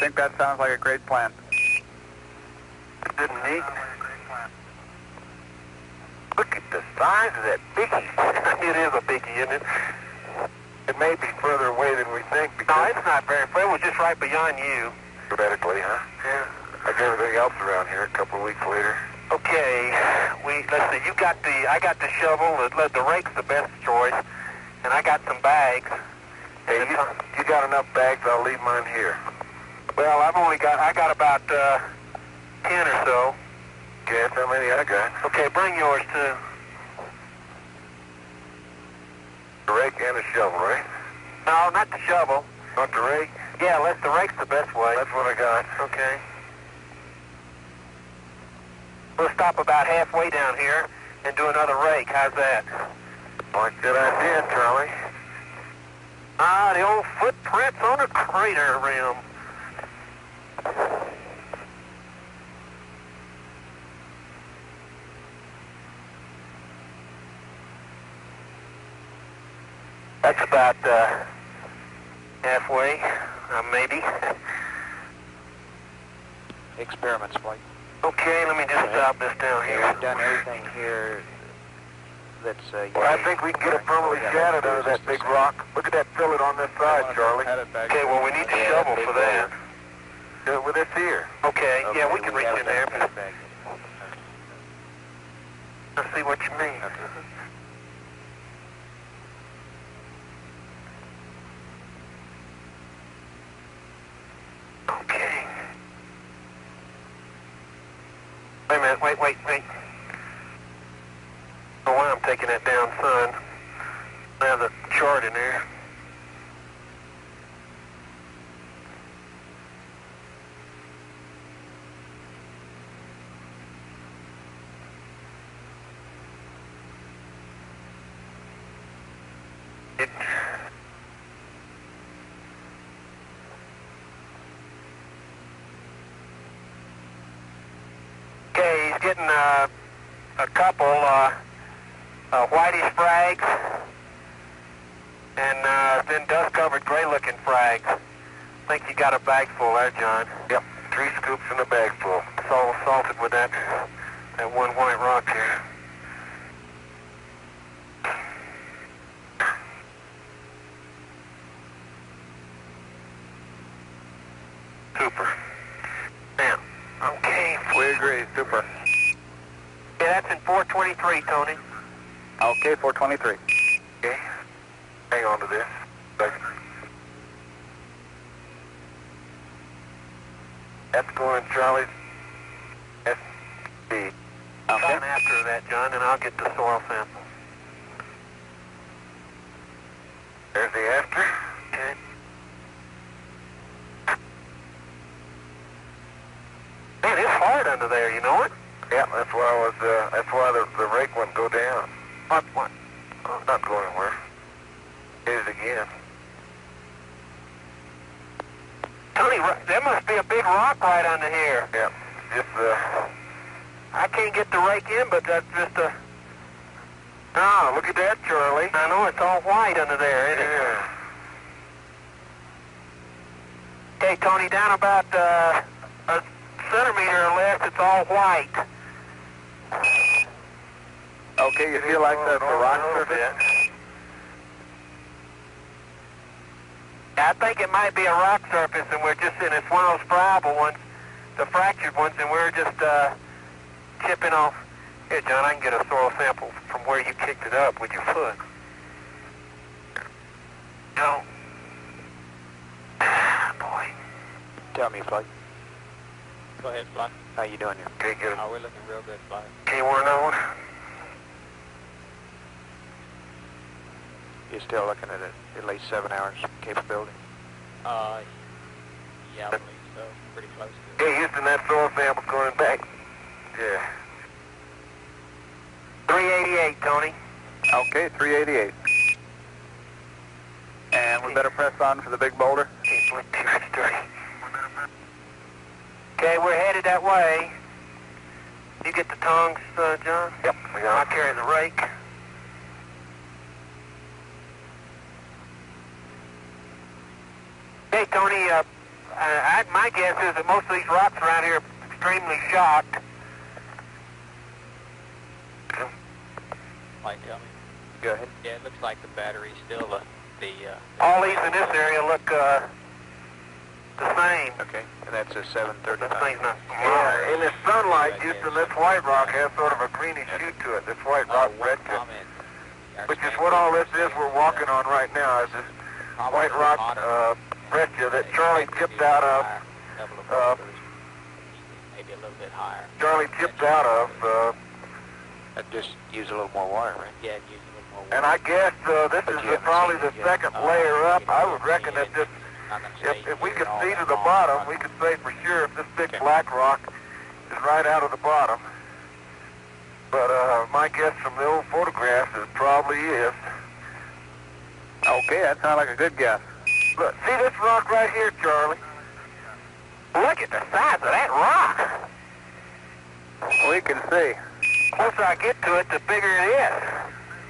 think that sounds like a great plan. Didn't he? Look at the size of that biggie. it is a biggie, isn't it? It may be further away than we think because... No, it's not very far. It was just right beyond you. Theoretically, huh? Yeah. Like everything else around here a couple of weeks later. Okay, we let's see. You got the I got the shovel. The, the rake's the best choice, and I got some bags. Hey, you, you got enough bags? I'll leave mine here. Well, I've only got I got about uh, ten or so. Okay, that's how many I got. Okay, bring yours too. The rake and a shovel, right? No, not the shovel. Not the rake? Yeah, let the rake's the best way. That's what I got. Okay. We'll stop about halfway down here and do another rake. How's that? Like good idea, Charlie. Ah, the old footprints on a crater rim. That's about uh, halfway, uh, maybe. Experiments, Blake. Okay, let me just stop this down here. We've done everything here that's... Uh, well, I think we can get it permanently shadowed of that big rock. Look at that fillet on this side, Charlie. Okay, well, we need the shovel for that. Do it with this here. Okay, okay yeah, we can reach in there. I see what you mean. Okay. Wait a minute, wait, wait, wait. Oh, why I'm taking that down, son. I have the chart in there. It Okay, he's getting uh, a couple uh, uh, whitish frags and uh, then dust-covered gray-looking frags. I think you got a bag full there, John. Yep, three scoops in a bag full. It's all salted with that, that one white rock here. Super. Now, okay. We agree, super. Yeah, that's in 423, Tony. Okay, 423. Okay. Hang on to this. Second. That's going Charlie's SCB. Okay. Come after that, John, and I'll get the soil sample. There's the after. Okay. Man, it's hard under there, you know it? Yeah, that's why I was, uh, that's why the, the rake wouldn't go down. What, what? Oh, not going anywhere. Hit it again. Tony, there must be a big rock right under here. Yeah, just, uh... I can't get the rake in, but that's just a... Oh, look at that, Charlie. I know, it's all white under there, isn't yeah. it? Okay, Tony, down about, uh, a centimeter or less, it's all white. Okay, you feel like that's a rock surface? I think it might be a rock surface, and we're just in, it's one of those friable ones, the fractured ones, and we're just uh, chipping off. Here, John, I can get a soil sample from where you kicked it up with your foot. No. Boy. Tell me, Flight. Go ahead, Fly. How you doing here? Okay, good. Oh, we're looking real good, Fly. Okay, you want to know? You're still looking at it, at least seven hours capability? Uh, yeah, I believe so. Pretty close to it. Hey, Houston, that soil sample going back. Yeah. 388, Tony. Okay, 388. And we better press on for the big boulder? Okay, we're headed that way. You get the tongs, uh, John? Yep, we got I'll carry the rake. Hey, Tony, uh, I, my guess is that most of these rocks around here are extremely shocked. Like, tell me. Go ahead. Yeah, it looks like the battery's still the, the, uh, All these in this area look uh, the same. Okay, and that's a 735. This thing's not. Yeah, in the sunlight, Houston, this white rock has sort of a greenish hue to it, this white uh, rock one breccia. comment. Which is what all this is we're walking on right now, is this white rock uh, breccia that Charlie expect chipped to be out of, higher level of uh, maybe a little bit higher. Charlie chipped out of, uh, That just use a little more water, right? Yeah, it uses a little more and. I guess uh, this But is the, probably the it yet. second Uh, layer up. I would reckon that this, if, if we could see to the long, bottom, but- we could say for sure if this big Okay. black rock is right out of the bottom. But uh, my guess from the old photographs is probably is. Okay, that sounds like a good guess. Look, see this rock right here, Charlie? Look at the size of that rock. We can see. Closer I get to it, the bigger it is.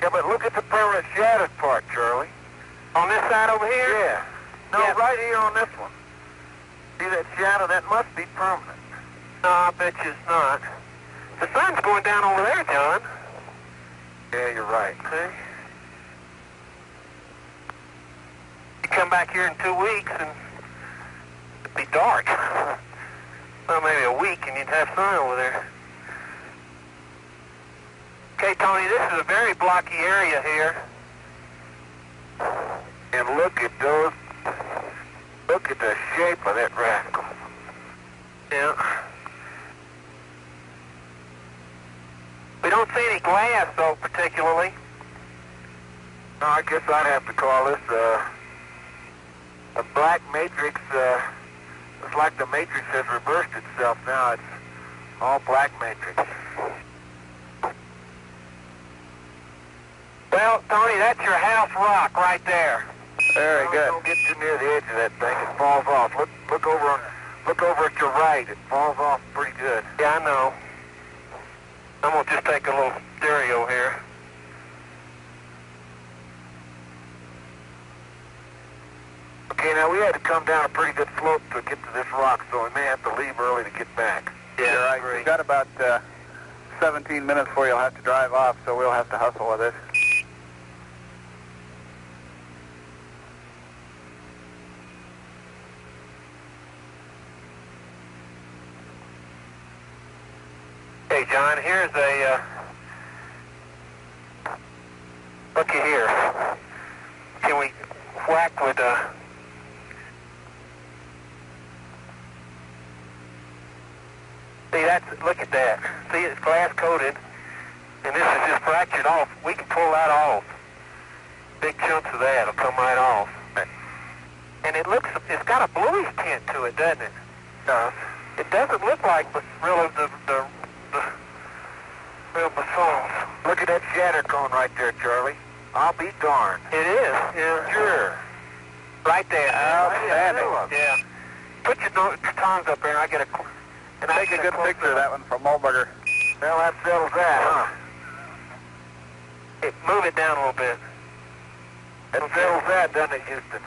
Yeah, but look at the permanent shattered part, Charlie. On this side over here? Yeah. No, Yeah. right here on this one. See that shadow? That must be permanent. No, I bet you it's not. The sun's going down over there, John. Yeah, you're right. See? You come back here in two weeks and it'd be dark. well, maybe a week and you'd have sun over there. Okay, Tony, this is a very blocky area here. And look at those. Look at the shape of that rascal. Yeah. We don't see any glass, though, particularly. No, I guess I'd have to call this uh, a black matrix. Uh, it's like the matrix has reversed itself now. It's all black matrix. Well, Tony, that's your house rock right there. Very good. Don't get too near the edge of that thing. It falls off. Look, look over on, look over at your right. It falls off pretty good. Yeah, I know. I'm gonna just take a little stereo here. Okay, now we had to come down a pretty good slope to get to this rock, so we may have to leave early to get back. Yeah, You're I right. agree. We've got about uh, 17 minutes before you'll have to drive off, so we'll have to hustle with this. Hey, John, here's a, uh, looky here. Can we whack with, uh, see, that's, look at that. See, it's glass coated, and this is just fractured off. We can pull that off. Big chunks of that will come right off. And it looks, it's got a bluish tint to it, doesn't it? Does. It doesn't look like the real the the, the real basalt. Look at that shatter cone right there, Charlie. I'll be darned. It is. Yeah. Sure. Right there. Oh, Outstanding. Yeah. Put your, your tongs up there, and I get a. Take a good picture of that one from Muehlberger. Well, that settles that, huh? Move it down a little bit. That settles that, doesn't it, Houston?